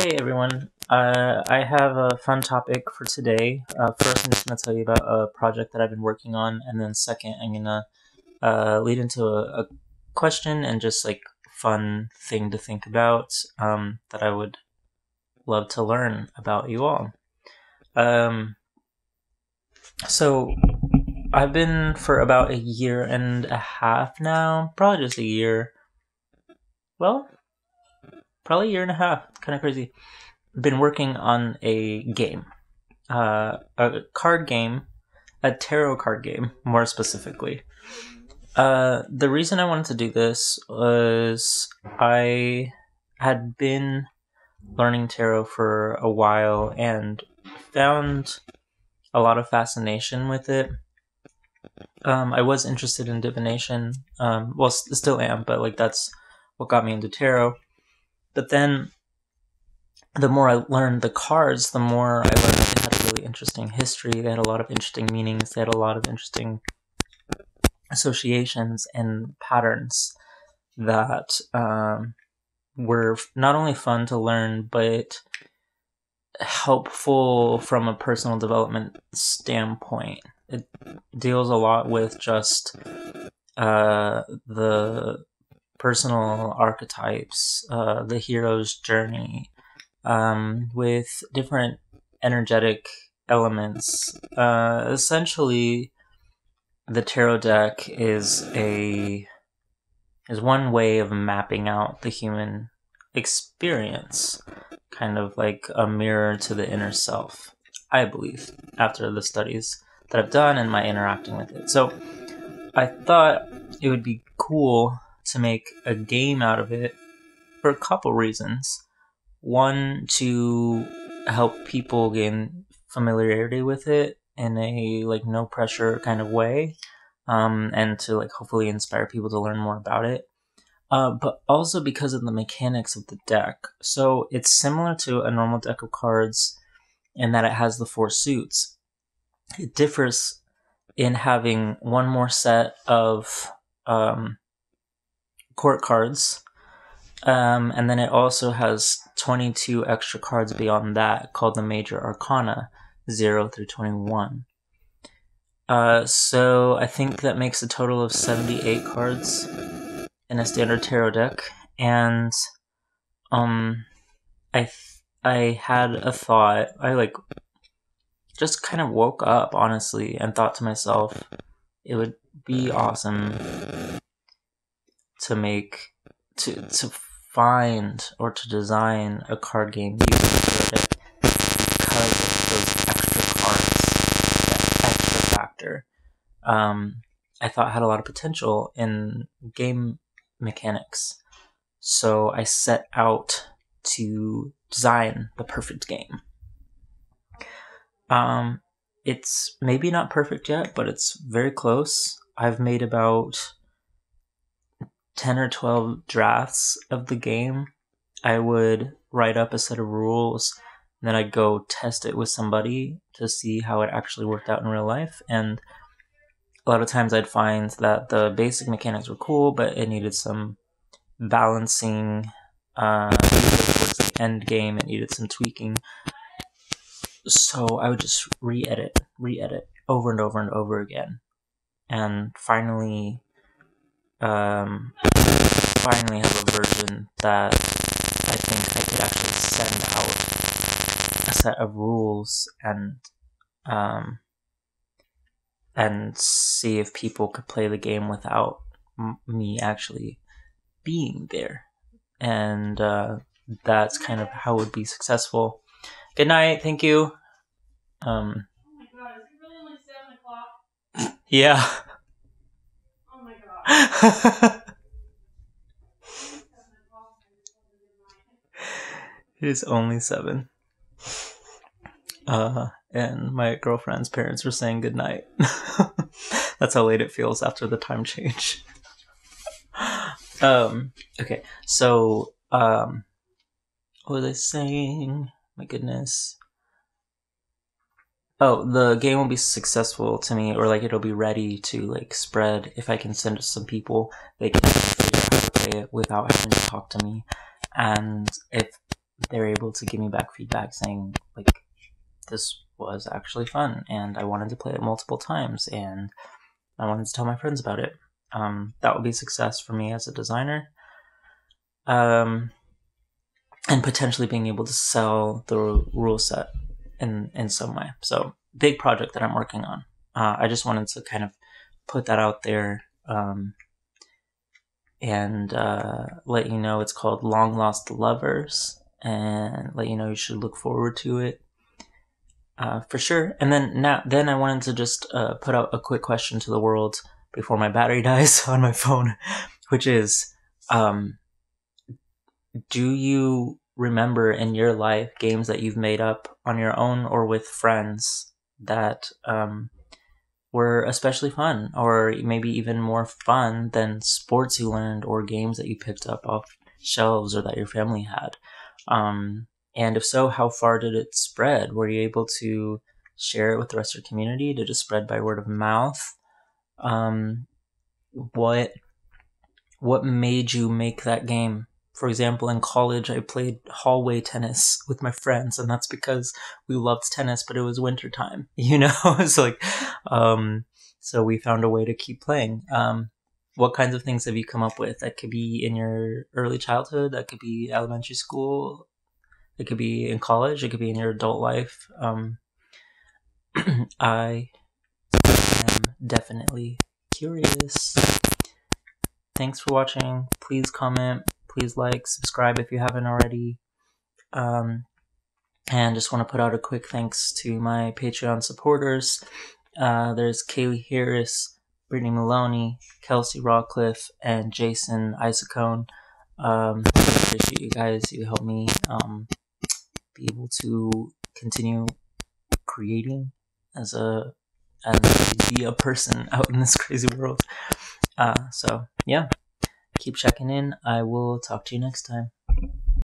Hey everyone, uh, I have a fun topic for today. Uh, first, I'm just going to tell you about a project that I've been working on, and then second, I'm going to uh, lead into a, a, question and just like fun thing to think about um, that I would love to learn about you all. Um, so, I've been for about a year and a half now, probably just a year. Well, probably a year and a half. Kind of crazy. Been working on a game, uh, a card game, a tarot card game, more specifically. Uh, the reason I wanted to do this was I had been learning tarot for a while and found a lot of fascination with it. Um, I was interested in divination. Um, well, still am, but like that's what got me into tarot. But then the more I learned the cards, the more I learned they had a really interesting history. They had a lot of interesting meanings. They had a lot of interesting associations and patterns that um, were not only fun to learn, but helpful from a personal development standpoint. It deals a lot with just uh, the personal archetypes, uh, the hero's journey, um, with different energetic elements. Uh, essentially, the tarot deck is a is one way of mapping out the human experience, kind of like a mirror to the inner self. I believe after the studies that I've done and my interacting with it. So I thought it would be cool to make a game out of it for a couple reasons. One, to help people gain familiarity with it in a like no pressure kind of way, um, and to like hopefully inspire people to learn more about it. Uh, but also because of the mechanics of the deck. So it's similar to a normal deck of cards in that it has the four suits. It differs in having one more set of um, court cards. Um, and then it also has 22 extra cards beyond that called the Major Arcana, 0 through 21. Uh, so I think that makes a total of 78 cards in a standard tarot deck. And um, I, I had a thought. I like just kind of woke up, honestly, and thought to myself, it would be awesome to make to to find or to design a card game because of those extra cards, that extra factor. Um, I thought had a lot of potential in game mechanics. So I set out to design the perfect game. Um, it's maybe not perfect yet, but it's very close. I've made about 10 or 12 drafts of the game, I would write up a set of rules, and then I'd go test it with somebody to see how it actually worked out in real life. And a lot of times I'd find that the basic mechanics were cool, but it needed some balancing. Uh, towards the end game, it needed some tweaking. So I would just re edit, re edit over and over and over again. And finally, um, finally have a version that I think I could actually send out a set of rules and um, and see if people could play the game without m- me actually being there. And uh, that's kind of how it would be successful. Good night. Thank you. Um, oh really only 7 o'clock? yeah. it is only seven. Uh, and my girlfriend's parents were saying goodnight. That's how late it feels after the time change. um, okay, so, um, what was I saying? My goodness oh the game will be successful to me or like it'll be ready to like spread if i can send it to some people they can figure out how to play it without having to talk to me and if they're able to give me back feedback saying like this was actually fun and I wanted to play it multiple times and I wanted to tell my friends about it. Um, that would be success for me as a designer. Um, and potentially being able to sell the rule set in in some way. So big project that I'm working on. Uh, I just wanted to kind of put that out there um, and uh, let you know it's called Long Lost Lovers and let you know you should look forward to it uh, for sure. And then now, then I wanted to just uh, put out a quick question to the world before my battery dies on my phone, which is, um, do you remember in your life games that you've made up on your own or with friends that um, were especially fun, or maybe even more fun than sports you learned or games that you picked up off shelves or that your family had? Um, and if so, how far did it spread? Were you able to share it with the rest of your community? Did it spread by word of mouth? Um, what what made you make that game? For example, in college, I played hallway tennis with my friends, and that's because we loved tennis, but it was wintertime, you know? it's like, um, so we found a way to keep playing. Um, what kinds of things have you come up with? That could be in your early childhood, that could be elementary school, it could be in college, it could be in your adult life. Um, I am definitely curious. Thanks for watching. Please comment, please like, subscribe if you haven't already. Um, and just want to put out a quick thanks to my Patreon supporters. Uh, there's Kaylee Harris, Brittany Maloney, Kelsey Rawcliffe, and Jason Isacone. Um, appreciate you guys. You help me um, be able to continue creating as a as be a person out in this crazy world. Uh, so yeah, keep checking in. I will talk to you next time.